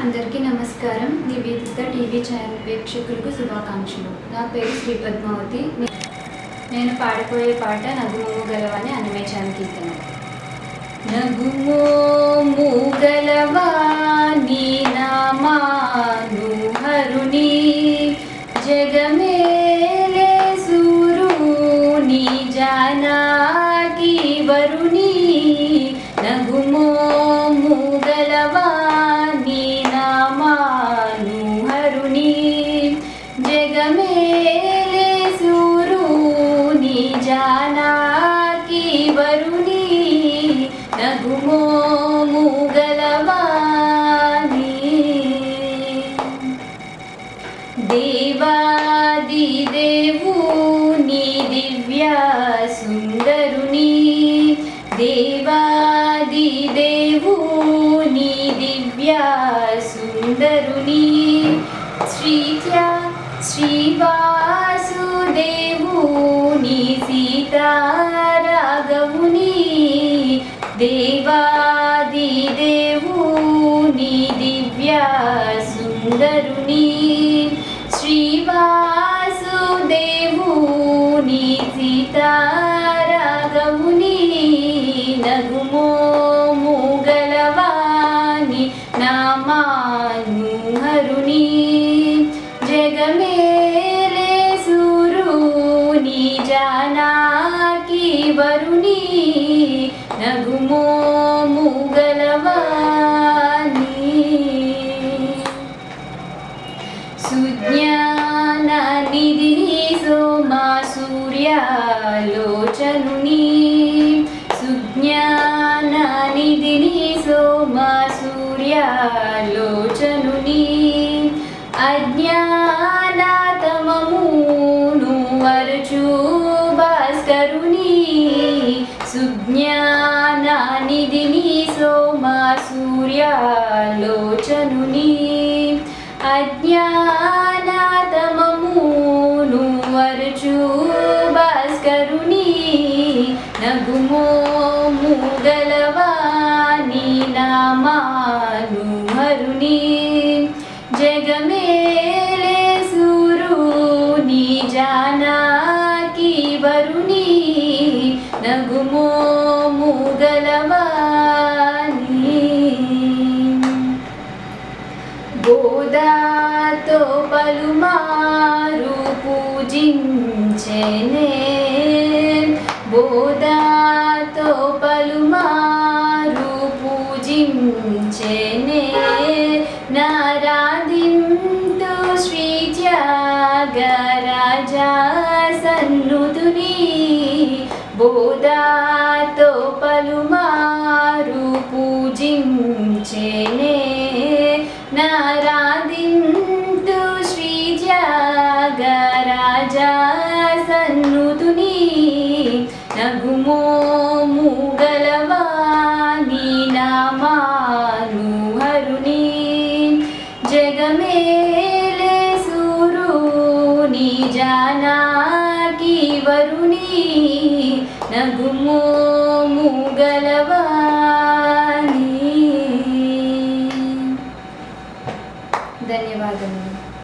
అందరికీ నమస్కారం. Nivedita TV channel ప్రేక్షకులకు శుభాకాంక్షలు. నా పేరు శ్రీ పద్మావతి. నేను పాడిపోయే పాట నగుమోము గలవని అన్నమేచాను కీర్తన. నగుమోము मूगलमानि देवादिदेवूनि दिव्या सुन्दरुणि देवादिदेवूनि दिव्या सुन्दरुणि श्रीत्या श्रीवासुदेवनि सीता राघवनि వరుని నగుమోము గలవాని సుజ్ఞాననిధిని సోమా సూర్యాలోచనుని. సుజ్ఞాననిధిని సోమా సూర్యాలోచనుని. అజ్ఞానాతమమును వరచు భాస్కరుని. सुज्ञानानिदिनी सोमा सूर्यालोचनुनी अज्ञानातममुनुजुभास्करुणी न गुमो मुदलवानी नामानुमरुणि బోధాతో పలుమారు పూజించెనే బోధాతో పలుమారు పూజించెనే నారాధింతు శ్రీ త్యాగరాజా సన్నుతుని బోధాతో పలుమారు نجمون